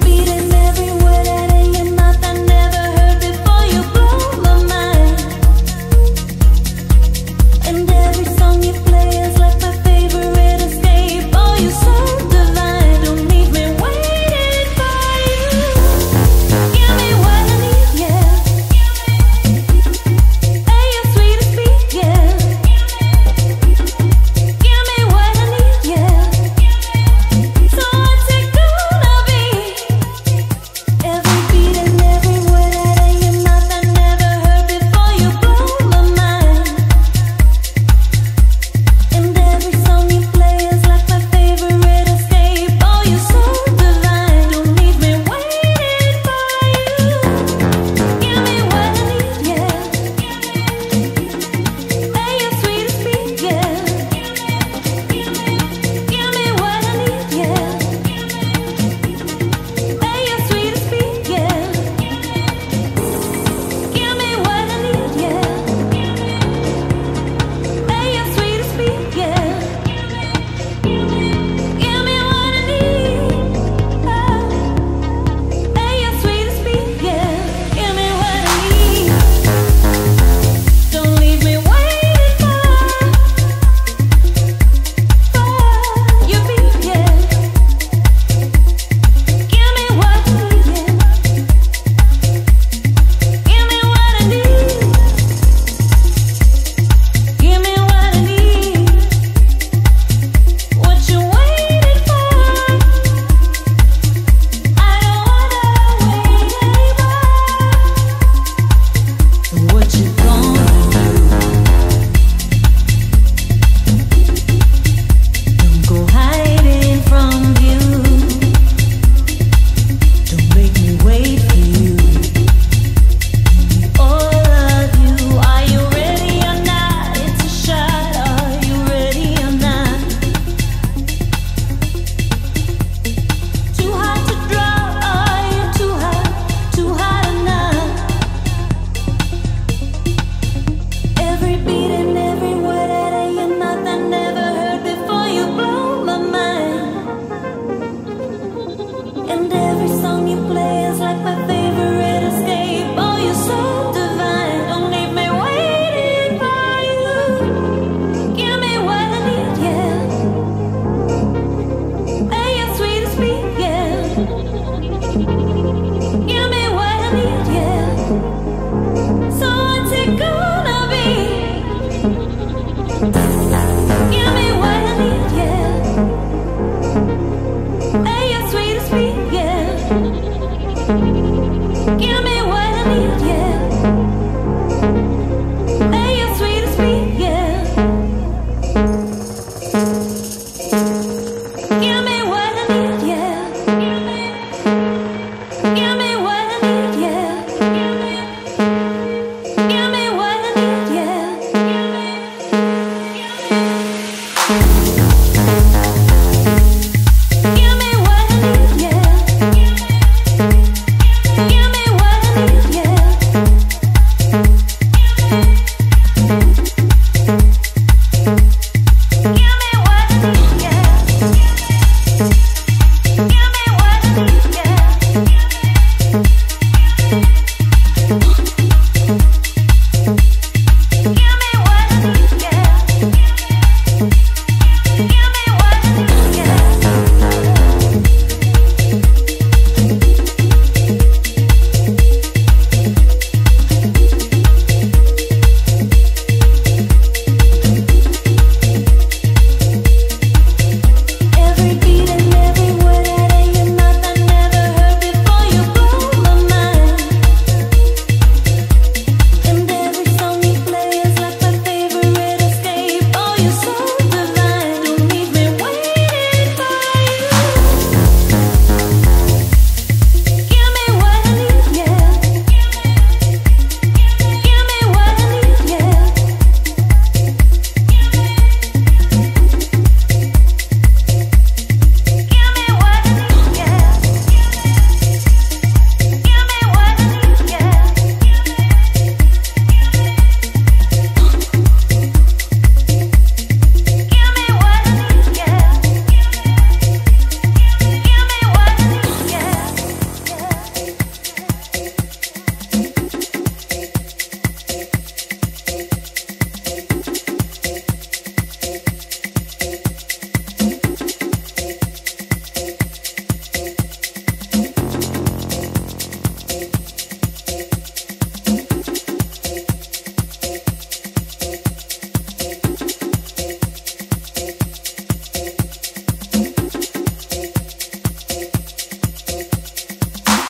beat it.